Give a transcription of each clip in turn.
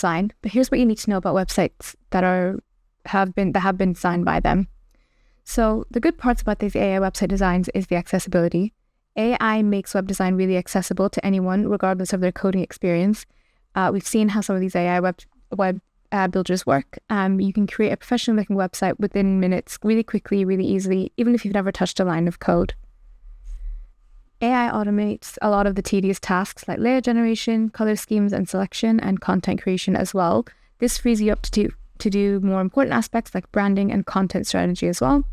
design, but here's what you need to know about websites that are have been that have been designed by them. So the good parts about these AI website designs is the accessibility. AI makes web design really accessible to anyone, regardless of their coding experience. Uh, we've seen how some of these AI web web uh, builders work. Um, you can create a professional looking website within minutes, really quickly, really easily, even if you've never touched a line of code. AI automates a lot of the tedious tasks like layout generation, color schemes and selection, and content creation as well. This frees you up to do, to do more important aspects like branding and content strategy as well.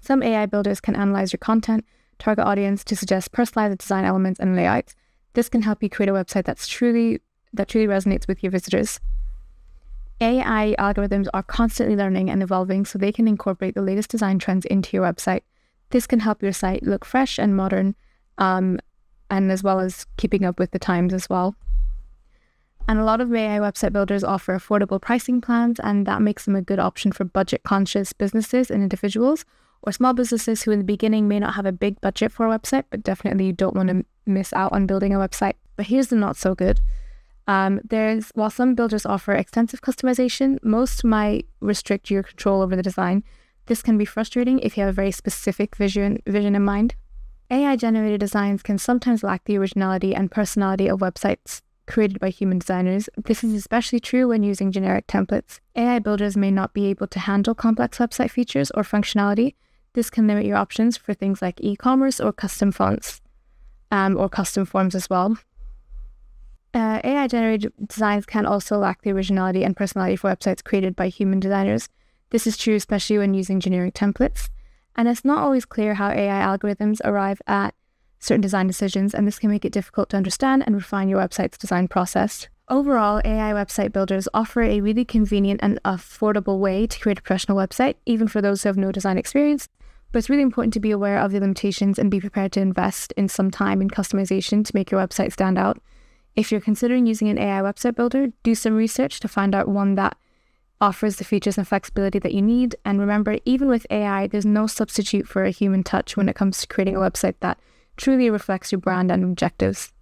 Some AI builders can analyze your content, target audience to suggest personalized design elements and layouts. This can help you create a website that's truly that truly resonates with your visitors. AI algorithms are constantly learning and evolving so they can incorporate the latest design trends into your website. This can help your site look fresh and modern, um, and as well as keeping up with the times as well. And a lot of AI website builders offer affordable pricing plans, and that makes them a good option for budget conscious businesses and individuals or small businesses who in the beginning may not have a big budget for a website, but definitely you don't want to miss out on building a website. But here's the not so good. Um, there's while some builders offer extensive customization, most might restrict your control over the design. This can be frustrating if you have a very specific vision vision in mind. AI generated designs can sometimes lack the originality and personality of websites created by human designers. This is especially true when using generic templates. AI builders may not be able to handle complex website features or functionality. This can limit your options for things like e commerce or custom fonts um, or custom forms as well. Uh, AI generated designs can also lack the originality and personality for websites created by human designers. This is true especially when using generic templates. And it's not always clear how AI algorithms arrive at certain design decisions, and this can make it difficult to understand and refine your website's design process. Overall, AI website builders offer a really convenient and affordable way to create a professional website, even for those who have no design experience. But it's really important to be aware of the limitations and be prepared to invest in some time in customization to make your website stand out. If you're considering using an AI website builder, do some research to find out one that offers the features and flexibility that you need. And remember, even with AI, there's no substitute for a human touch when it comes to creating a website that truly reflects your brand and objectives.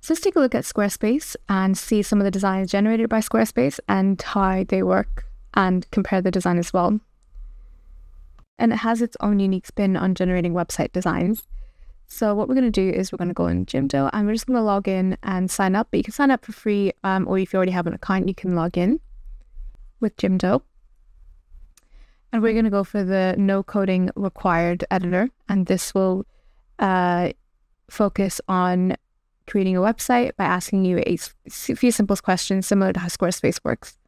So let's take a look at Squarespace and see some of the designs generated by Squarespace and how they work and compare the design as well. And it has its own unique spin on generating website designs. So what we're going to do is we're going to go in Jimdo and we're just going to log in and sign up. But you can sign up for free, um, or if you already have an account, you can log in with Jimdo. And we're going to go for the no coding required editor, and this will uh, focus on creating a website by asking you a few simple questions similar to how Squarespace works.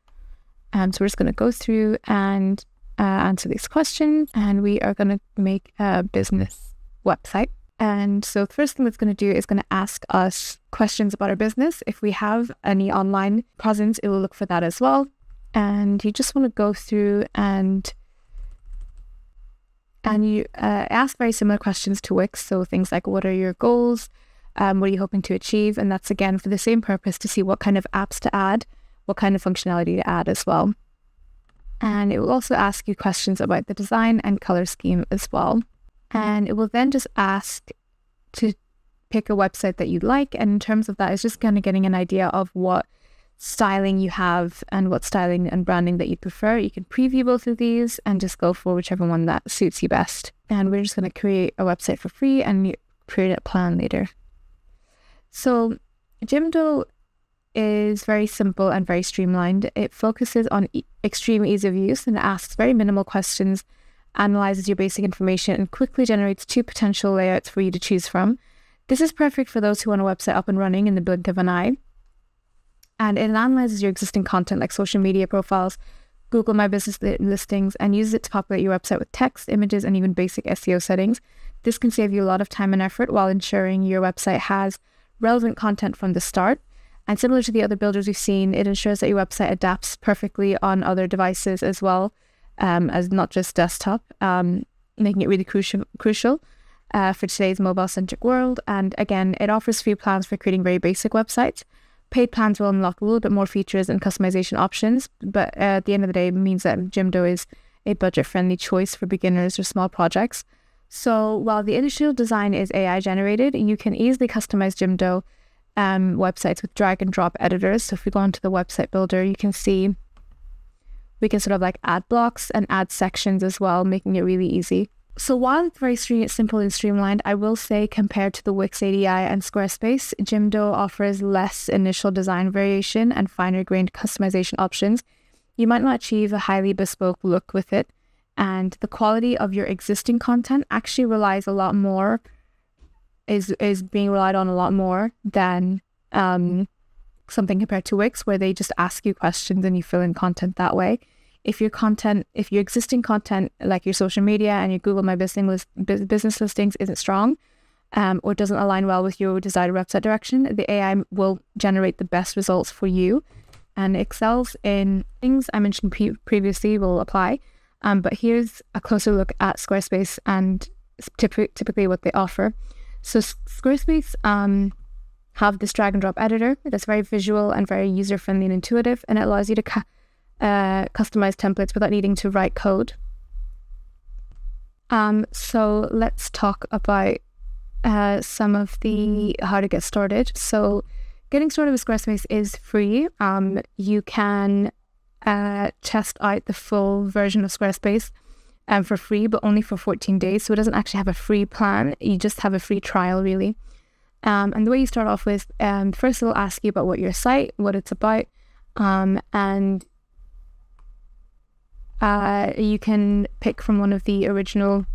Um, so we're just going to go through and uh, answer these questions, and we are going to make a business website. And so the first thing it's going to do is going to ask us questions about our business. If we have any online presence, it will look for that as well. And you just want to go through and and you uh, ask very similar questions to Wix. So things like, what are your goals? Um, what are you hoping to achieve? And that's again for the same purpose to see what kind of apps to add, what kind of functionality to add as well. And it will also ask you questions about the design and color scheme as well. And it will then just ask to pick a website that you'd like. And in terms of that, it's just kind of getting an idea of what styling you have and what styling and branding that you prefer. You can preview both of these and just go for whichever one that suits you best. And we're just going to create a website for free and create a plan later. So Jimdo is very simple and very streamlined. It focuses on e- extreme ease of use and asks very minimal questions analyzes your basic information, and quickly generates two potential layouts for you to choose from. This is perfect for those who want a website up and running in the blink of an eye. And it analyzes your existing content like social media profiles, Google My Business listings, and uses it to populate your website with text, images, and even basic SEO settings. This can save you a lot of time and effort while ensuring your website has relevant content from the start. And similar to the other builders we've seen, it ensures that your website adapts perfectly on other devices as well um, as not just desktop, um, making it really crucial crucial uh, for today's mobile centric world. And again, it offers free plans for creating very basic websites. Paid plans will unlock a little bit more features and customization options, but uh, at the end of the day, means that Jimdo is a budget friendly choice for beginners or small projects. So while the initial design is AI generated, you can easily customize Jimdo um, websites with drag and drop editors. So if we go onto the website builder, you can see we can sort of like add blocks and add sections as well, making it really easy. So while it's very simple and streamlined, I will say compared to the Wix ADI and Squarespace, Jimdo offers less initial design variation and finer grained customization options. You might not achieve a highly bespoke look with it, and the quality of your existing content actually relies a lot more is is being relied on a lot more than um, something compared to Wix, where they just ask you questions and you fill in content that way if your content, if your existing content, like your social media and your Google My Business list, business listings, isn't strong, um, or doesn't align well with your desired website direction, the AI will generate the best results for you. And excels in things I mentioned pre- previously will apply. Um, but here's a closer look at Squarespace and typ- typically what they offer. So Squarespace um, have this drag and drop editor that's very visual and very user friendly and intuitive, and it allows you to uh, customized templates without needing to write code. Um, so let's talk about uh, some of the how to get started. So getting started with Squarespace is free. Um, you can uh, test out the full version of Squarespace um, for free, but only for 14 days. So it doesn't actually have a free plan. You just have a free trial, really. Um, and the way you start off with, um, first it'll ask you about what your site, what it's about, um, and uh, you can pick from one of the original,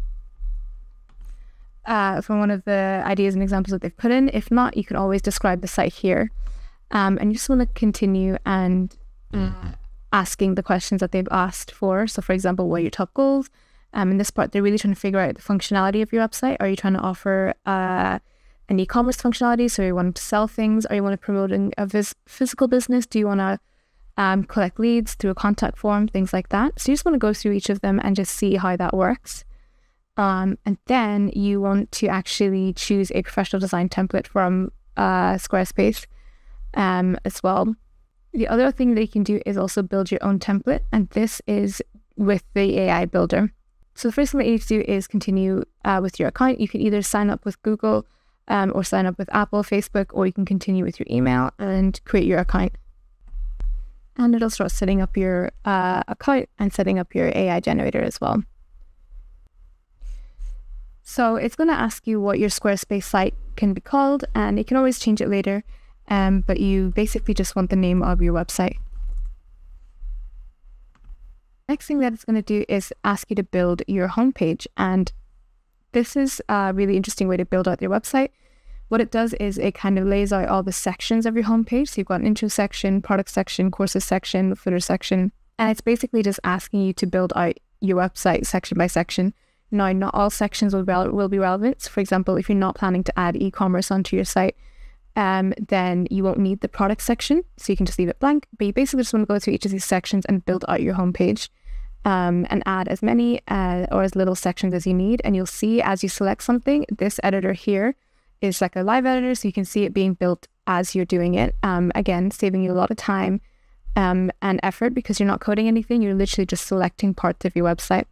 uh, from one of the ideas and examples that they've put in. If not, you can always describe the site here. Um, and you just want to continue and uh, asking the questions that they've asked for. So, for example, what are your top goals? Um, in this part, they're really trying to figure out the functionality of your website. Are you trying to offer uh, an e-commerce functionality? So you want to sell things? Are you want to promote a vis- physical business? Do you want to um, collect leads through a contact form, things like that. So you just want to go through each of them and just see how that works. Um, and then you want to actually choose a professional design template from uh, Squarespace um, as well. The other thing that you can do is also build your own template, and this is with the AI builder. So the first thing that you need to do is continue uh, with your account. You can either sign up with Google um, or sign up with Apple, Facebook, or you can continue with your email and create your account and it'll start setting up your uh, account and setting up your AI generator as well. So it's going to ask you what your Squarespace site can be called, and you can always change it later. Um, but you basically just want the name of your website. Next thing that it's going to do is ask you to build your homepage, and this is a really interesting way to build out your website what it does is it kind of lays out all the sections of your homepage. So you've got an intro section, product section, courses section, footer section, and it's basically just asking you to build out your website section by section. Now, not all sections will, be, will be relevant. So for example, if you're not planning to add e-commerce onto your site, um, then you won't need the product section. So you can just leave it blank. But you basically just want to go through each of these sections and build out your homepage um, and add as many uh, or as little sections as you need. And you'll see as you select something, this editor here is like a live editor, so you can see it being built as you're doing it. Um, again, saving you a lot of time um, and effort because you're not coding anything. You're literally just selecting parts of your website.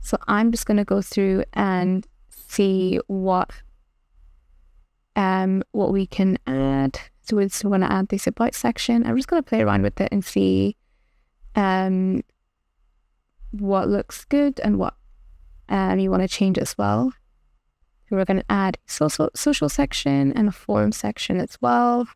So I'm just going to go through and see what um what we can add. So we're just going to add this about section. I'm just going to play around with it and see um what looks good and what um you want to change as well. We're going to add social, social section and a form section as well.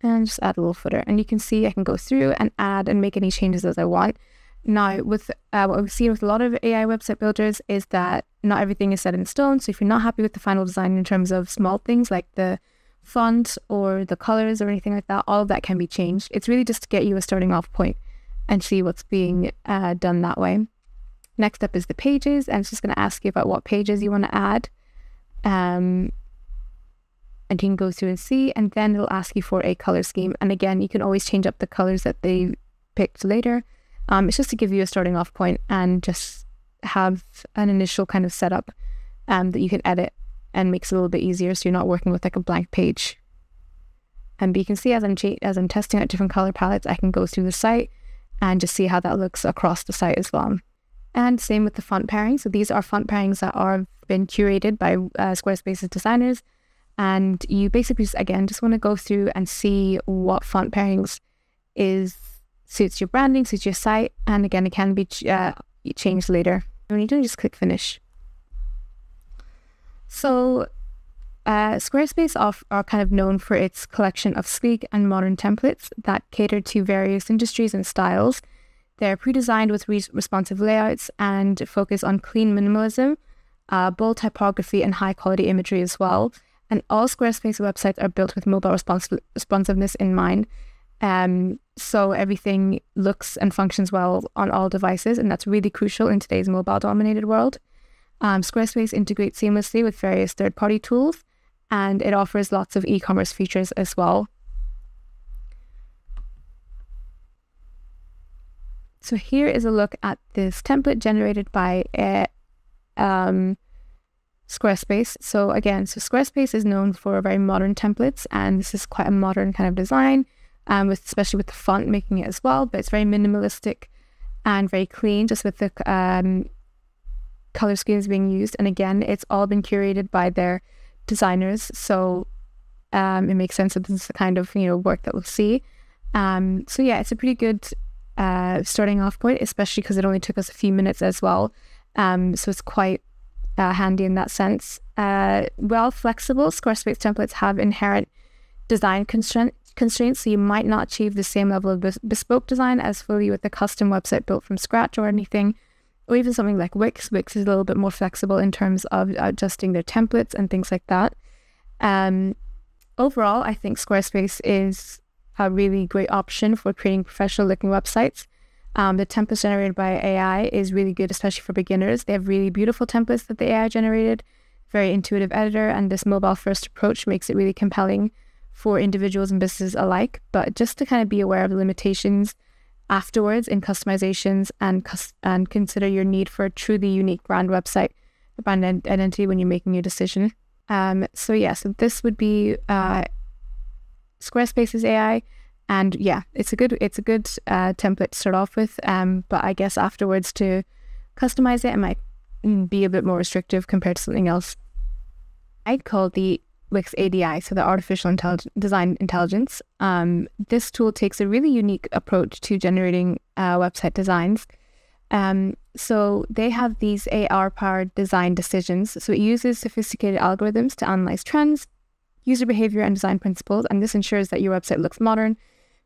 And just add a little footer. And you can see I can go through and add and make any changes as I want. Now, with uh, what we've seen with a lot of AI website builders is that not everything is set in stone. So if you're not happy with the final design in terms of small things like the font or the colors or anything like that, all of that can be changed. It's really just to get you a starting off point and see what's being uh, done that way. Next up is the pages, and it's just going to ask you about what pages you want to add. Um, and you can go through and see, and then it'll ask you for a color scheme. And again, you can always change up the colors that they picked later. Um, it's just to give you a starting off point and just have an initial kind of setup um, that you can edit and makes it a little bit easier so you're not working with like a blank page. And you can see as I'm as I'm testing out different color palettes, I can go through the site and just see how that looks across the site as well. And same with the font pairing. So these are font pairings that are been curated by uh, Squarespace's designers. And you basically just, again, just want to go through and see what font pairings is suits your branding, suits your site. And again, it can be uh, changed later. When you do, just click finish. So uh, Squarespace are kind of known for its collection of sleek and modern templates that cater to various industries and styles. They're pre-designed with re- responsive layouts and focus on clean minimalism, uh, bold typography, and high-quality imagery as well. And all Squarespace websites are built with mobile respons- responsiveness in mind. Um, so everything looks and functions well on all devices, and that's really crucial in today's mobile-dominated world. Um, Squarespace integrates seamlessly with various third-party tools, and it offers lots of e-commerce features as well. So here is a look at this template generated by a, um, Squarespace. So again, so Squarespace is known for very modern templates, and this is quite a modern kind of design, um, with especially with the font making it as well. But it's very minimalistic and very clean, just with the um, color schemes being used. And again, it's all been curated by their designers, so um, it makes sense that this is the kind of you know work that we'll see. Um, so yeah, it's a pretty good uh, starting off point, especially because it only took us a few minutes as well. Um, so it's quite uh, handy in that sense. Uh, well, flexible Squarespace templates have inherent design constraint, constraints, so you might not achieve the same level of bes- bespoke design as fully with a custom website built from scratch or anything. Or even something like Wix. Wix is a little bit more flexible in terms of adjusting their templates and things like that. Um, overall, I think Squarespace is a really great option for creating professional looking websites. Um, the templates generated by AI is really good, especially for beginners. They have really beautiful templates that the AI generated, very intuitive editor, and this mobile first approach makes it really compelling for individuals and businesses alike. But just to kind of be aware of the limitations afterwards in customizations and and consider your need for a truly unique brand website, brand identity when you're making your decision. Um, so yeah, so this would be uh, Squarespace's AI. And yeah, it's a good it's a good uh, template to start off with. Um, but I guess afterwards to customize it, it might be a bit more restrictive compared to something else. I'd call the Wix ADI, so the Artificial Intellig- Design Intelligence. Um, this tool takes a really unique approach to generating uh, website designs. Um, so they have these AI powered design decisions. So it uses sophisticated algorithms to analyze trends, user behavior, and design principles. And this ensures that your website looks modern,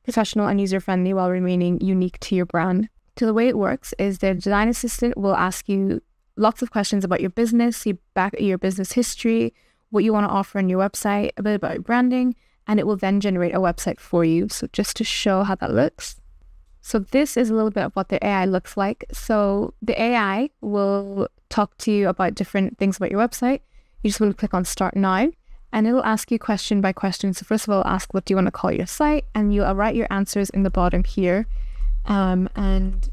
professional, and user friendly while remaining unique to your brand. So the way it works is the design assistant will ask you lots of questions about your business, your back your business history, what you want to offer on your website, a bit about your branding, and it will then generate a website for you. So just to show how that looks. So this is a little bit of what the AI looks like. So the AI will talk to you about different things about your website. You just want to click on start now and it'll ask you question by question. So first of all, ask what do you want to call your site, and you'll write your answers in the bottom here. Um, and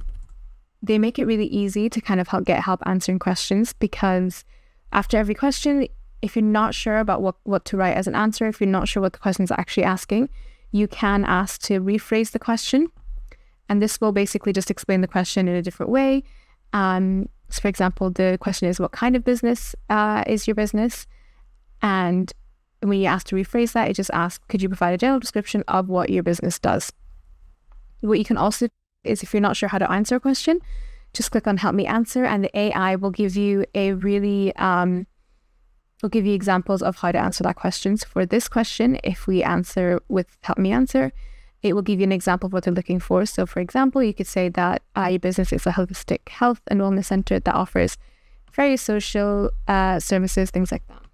they make it really easy to kind of help get help answering questions because after every question, if you're not sure about what, what to write as an answer, if you're not sure what the question is actually asking, you can ask to rephrase the question. And this will basically just explain the question in a different way. Um, so, for example, the question is, What kind of business uh, is your business? And when you ask to rephrase that, it just asks, could you provide a general description of what your business does? What you can also is if you're not sure how to answer a question, just click on help me answer and the AI will give you a really um will give you examples of how to answer that question. So for this question, if we answer with help me answer, it will give you an example of what they're looking for. So for example, you could say that uh, your business is a holistic health and wellness center that offers various social uh, services, things like that.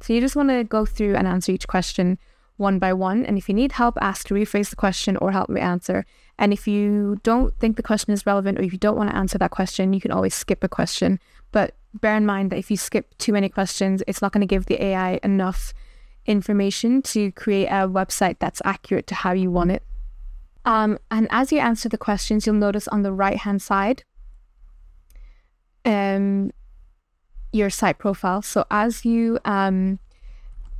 So you just want to go through and answer each question one by one. And if you need help, ask to rephrase the question or help me answer. And if you don't think the question is relevant or if you don't want to answer that question, you can always skip a question. But bear in mind that if you skip too many questions, it's not going to give the AI enough information to create a website that's accurate to how you want it. Um, and as you answer the questions, you'll notice on the right hand side, um, your site profile. So as you um,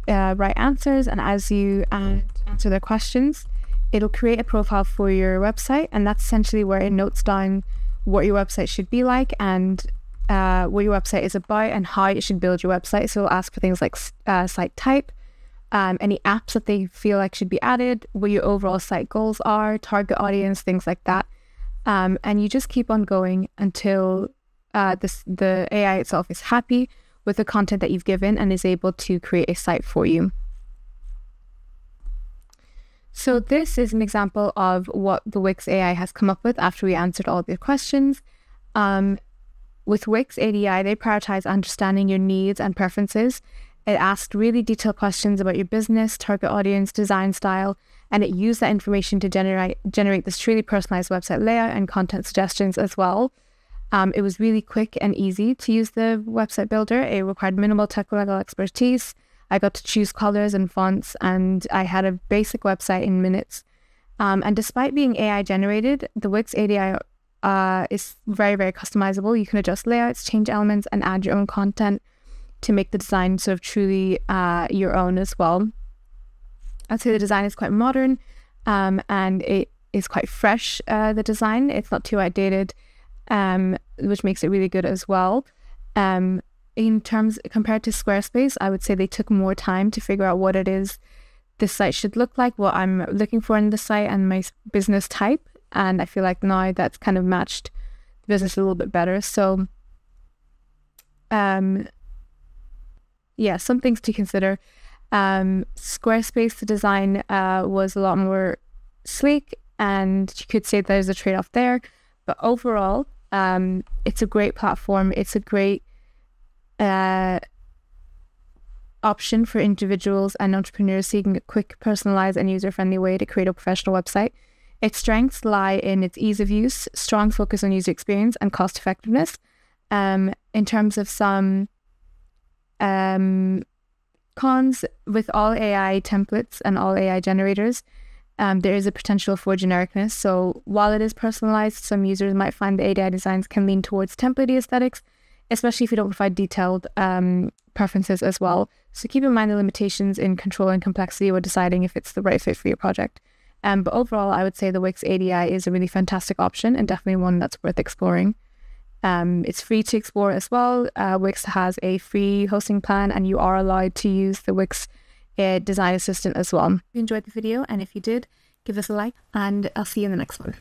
uh, write answers and as you uh, answer their questions, it'll create a profile for your website, and that's essentially where it notes down what your website should be like and uh, what your website is about and how you should build your website. So it'll ask for things like uh, site type, um, any apps that they feel like should be added, what your overall site goals are, target audience, things like that. Um, and you just keep on going until uh, the AI itself is happy with the content that you've given and is able to create a site for you. So this is an example of what the Wix AI has come up with after we answered all the questions. Um, with Wix ADI, they prioritize understanding your needs and preferences. It asked really detailed questions about your business, target audience, design style, and it used that information to generate generate this truly personalized website layout and content suggestions as well. Um, it was really quick and easy to use the website builder. It required minimal technical expertise. I got to choose colors and fonts, and I had a basic website in minutes. Um, and despite being AI generated, the Wix ADI uh, is very, very customizable. You can adjust layouts, change elements, and add your own content to make the design sort of truly uh, your own as well. I'd say the design is quite modern um, and it is quite fresh, uh, the design. It's not too outdated, um, which makes it really good as well. Um, in terms compared to Squarespace, I would say they took more time to figure out what it is the site should look like, what I'm looking for in the site, and my business type. And I feel like now that's kind of matched the business a little bit better. So, um, yeah, some things to consider. Um, Squarespace, the design uh, was a lot more sleek, and you could say there's a trade off there. But overall, um, it's a great platform. It's a great uh, option for individuals and entrepreneurs seeking a quick, personalized, and user friendly way to create a professional website. Its strengths lie in its ease of use, strong focus on user experience, and cost effectiveness. Um, in terms of some um, cons with all AI templates and all AI generators, um, there is a potential for genericness. So while it is personalized, some users might find the ADI designs can lean towards template aesthetics, especially if you don't provide detailed um, preferences as well. So keep in mind the limitations in control and complexity when deciding if it's the right fit for your project. Um, but overall, I would say the Wix ADI is a really fantastic option and definitely one that's worth exploring. Um, it's free to explore as well. Uh, Wix has a free hosting plan, and you are allowed to use the Wix uh, Design Assistant as well. If you enjoyed the video, and if you did, give us a like, and I'll see you in the next one.